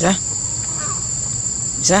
Já? Já?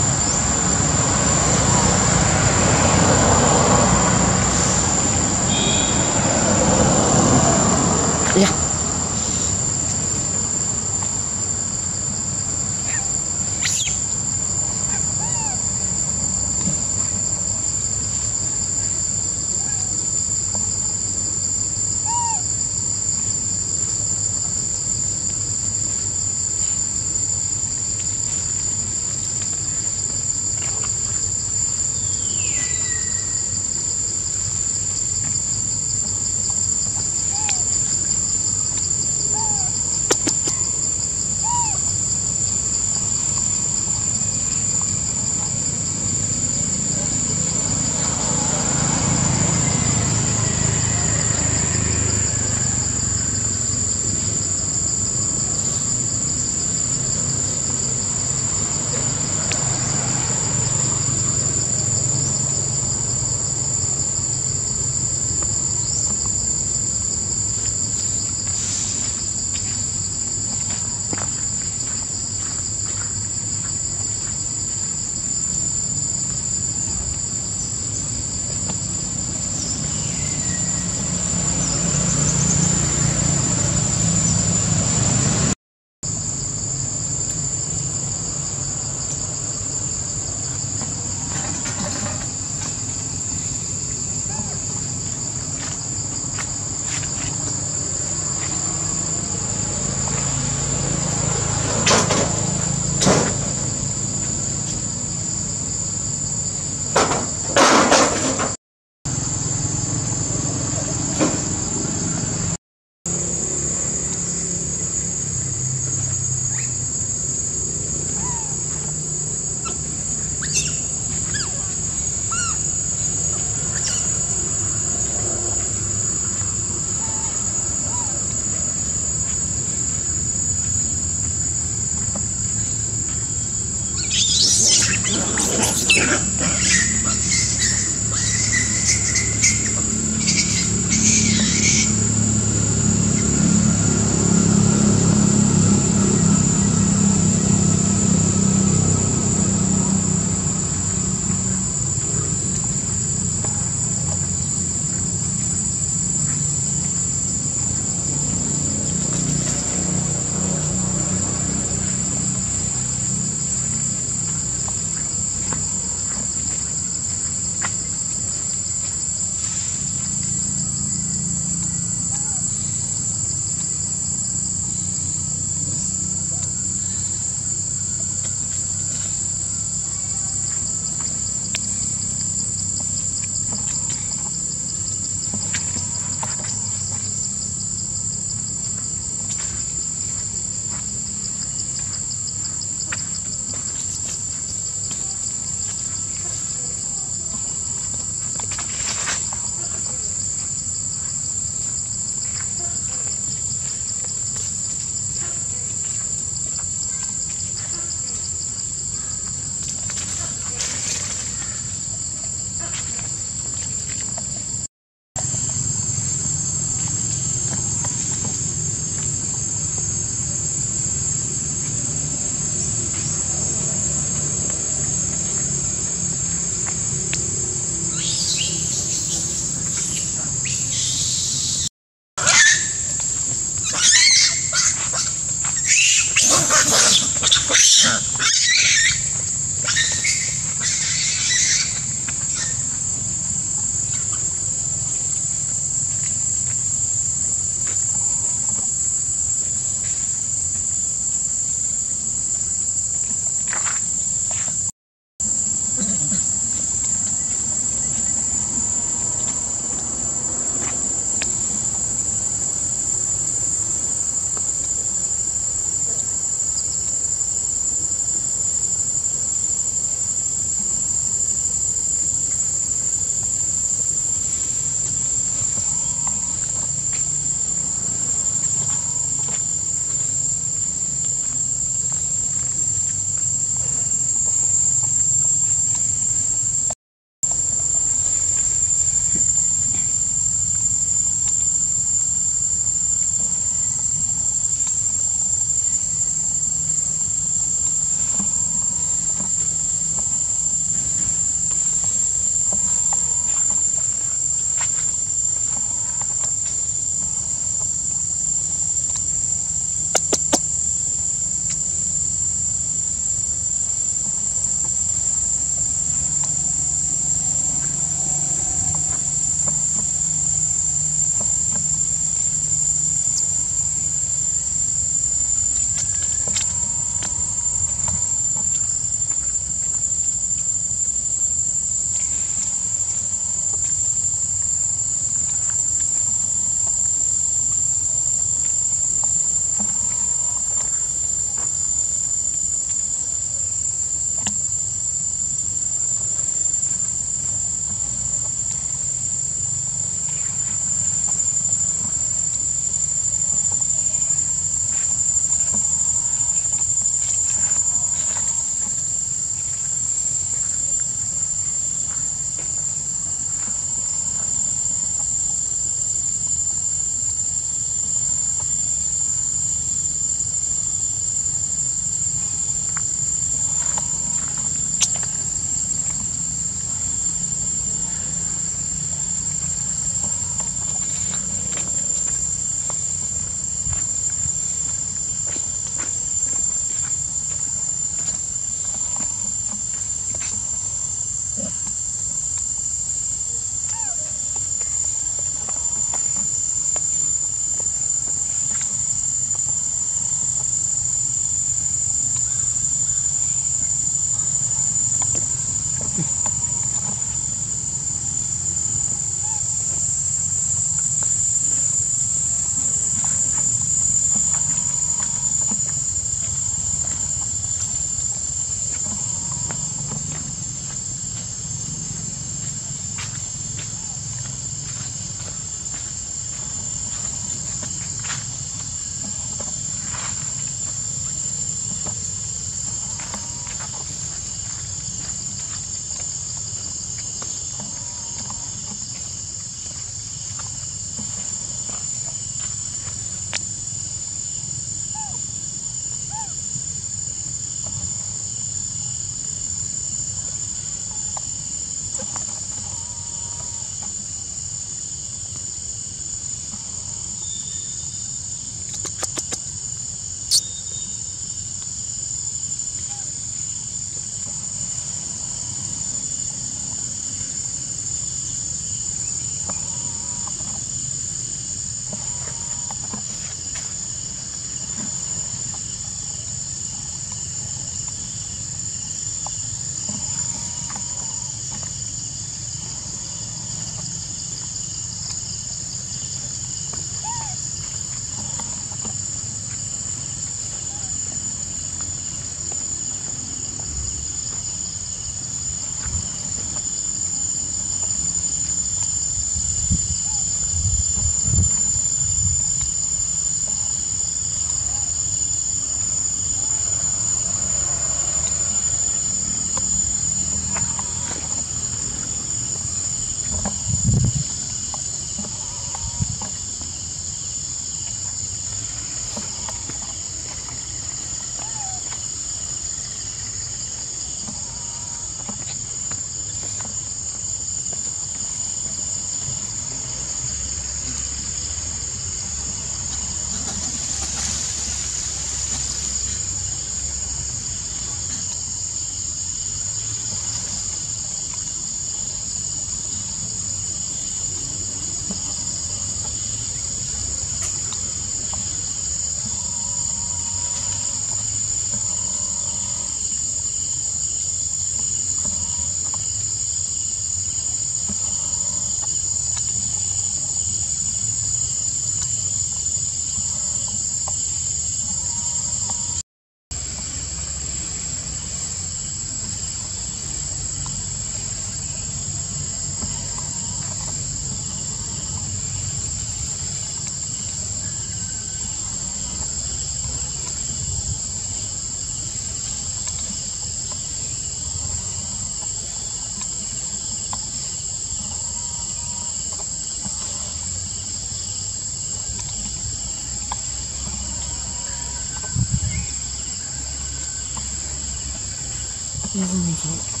doesn't it?